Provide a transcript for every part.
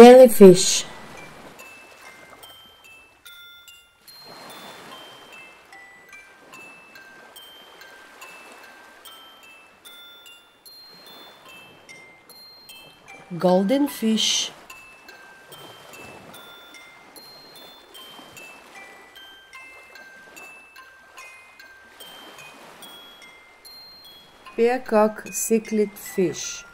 jellyfish. Golden fish. Peacock cichlid fish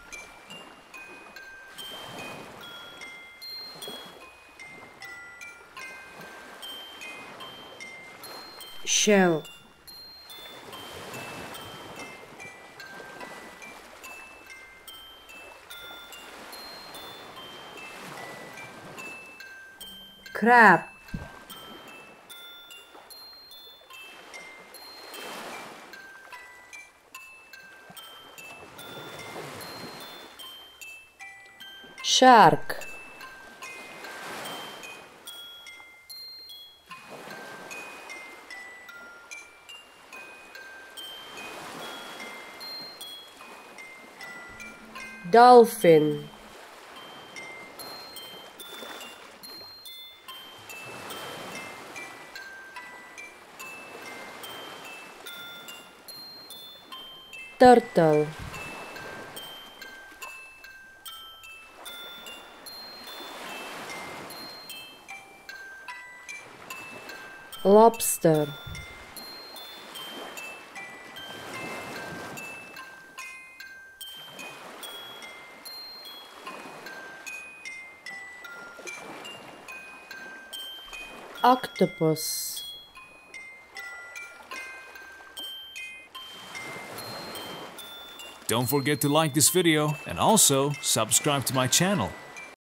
shell. Crab. Shark dolphin. Turtle. Lobster octopus Don't forget to like this video and also subscribe to my channel.